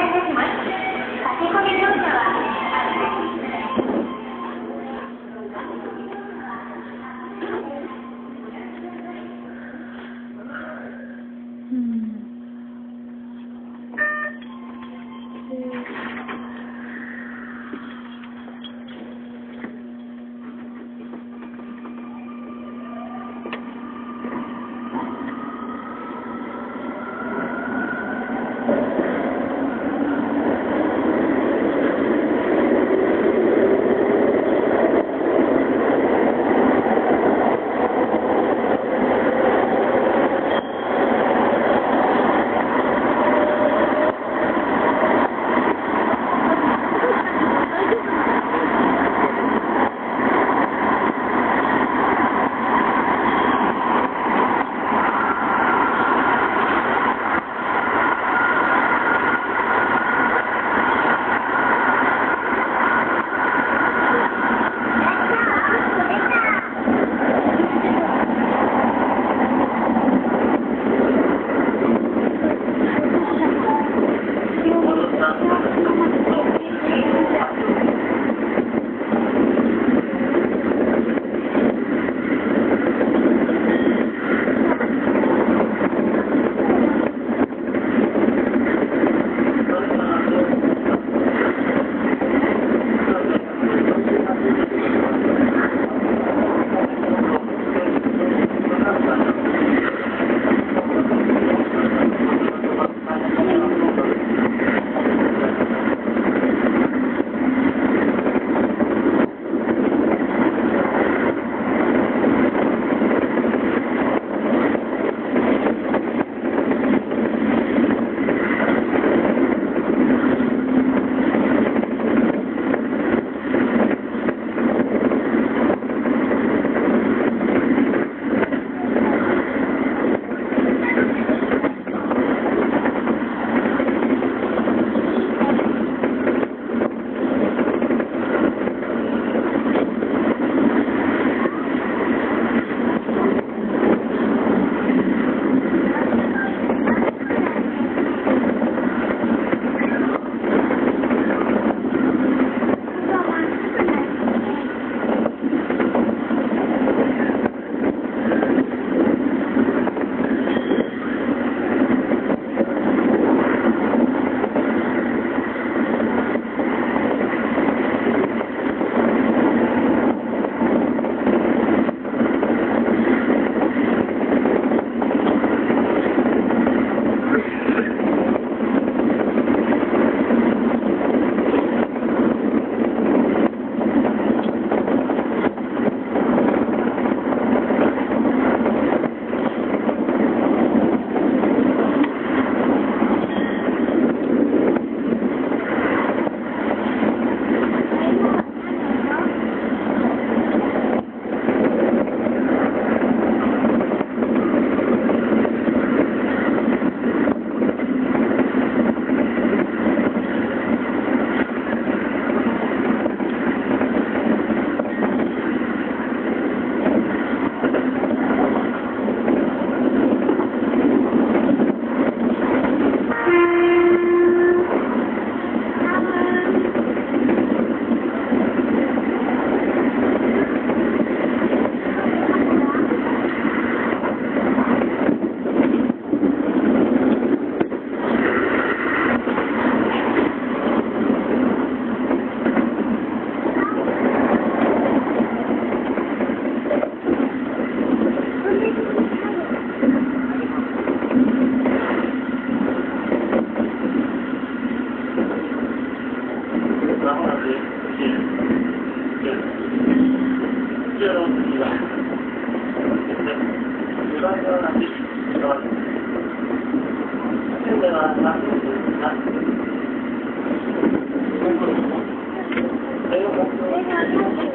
いたします駆け込み乗車は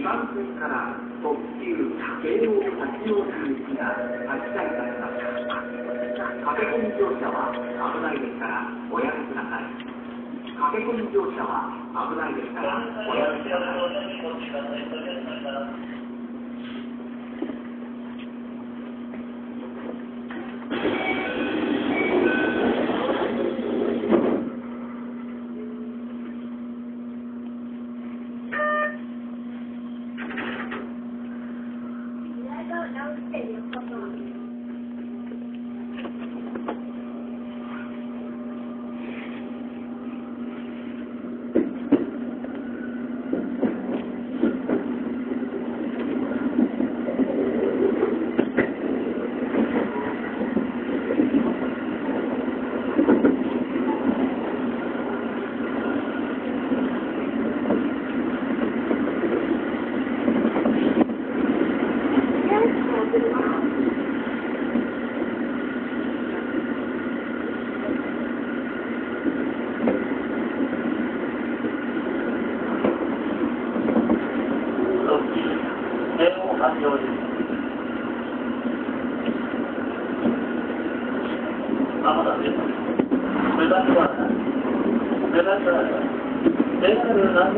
番線から特急京王八王子行きが発車いたします。駆け込み乗車は危ないですからおやめください駆け込み乗車は危ないですからおやめください。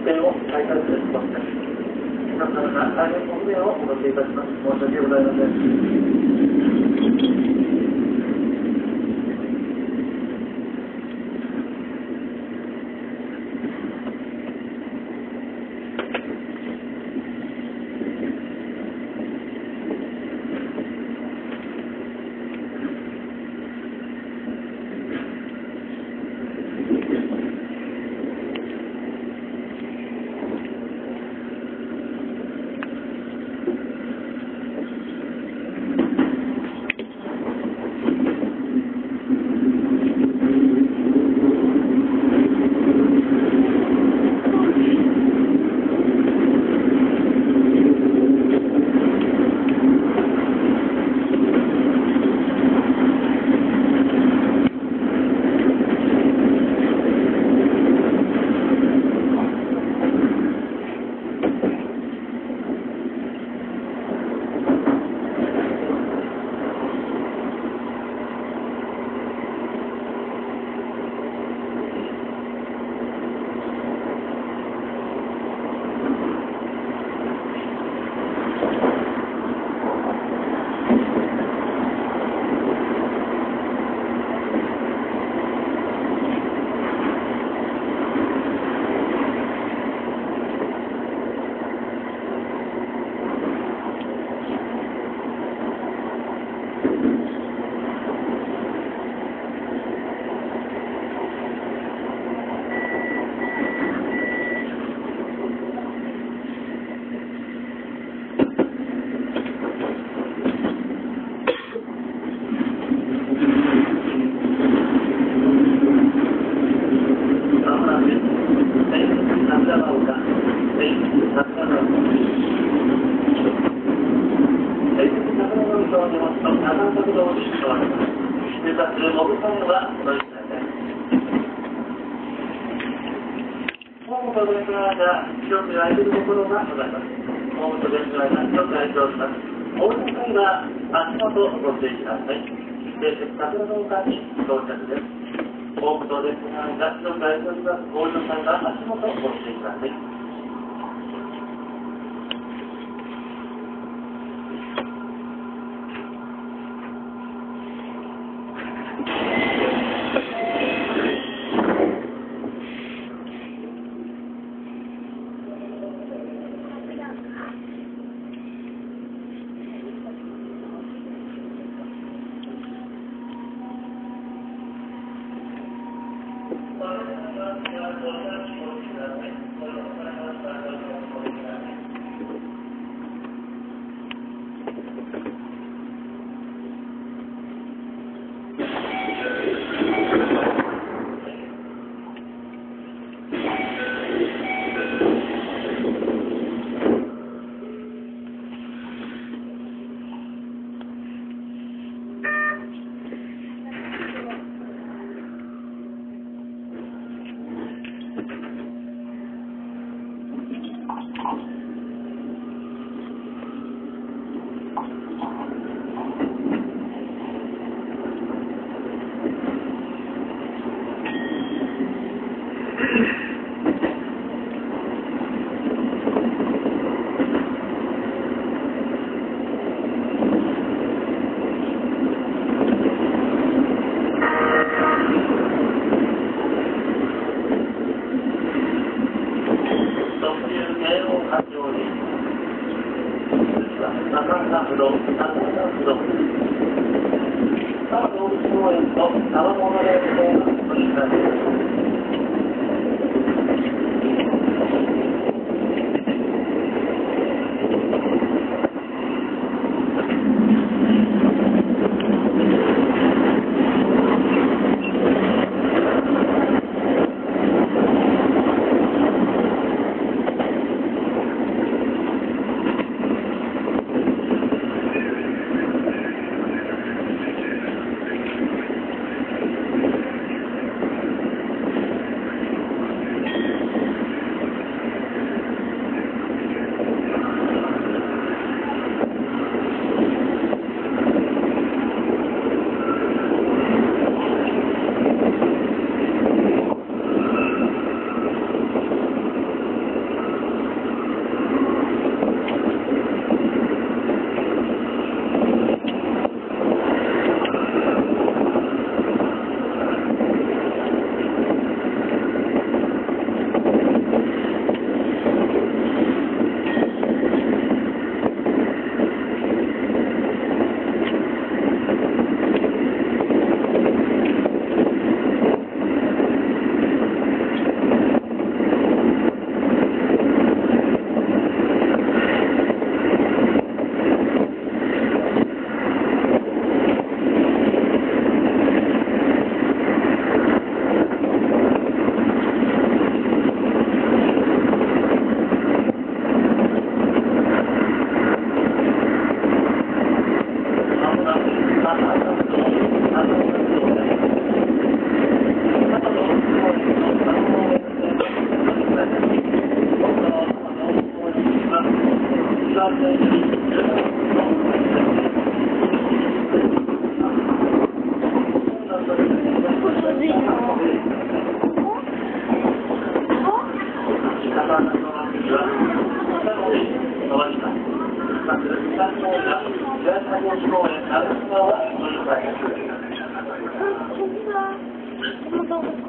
をいます。皆様が大変ご不便をおかけいたします。申し訳ございません。手持ちと長崎道に変わります。出発モブさんはお乗りください。ホームと電車の間、一つ空いてるところがございます。ホームと電車の間、一つ空いております。お降りの際は足元ご注意ください。で、桜の丘に到着です。ホームと電車の間、一つ空いております。お降りの際は足元をご注意ください。特急京王環状に中村不動中村不動物公園と川モノレール線がご利用くだ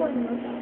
こんに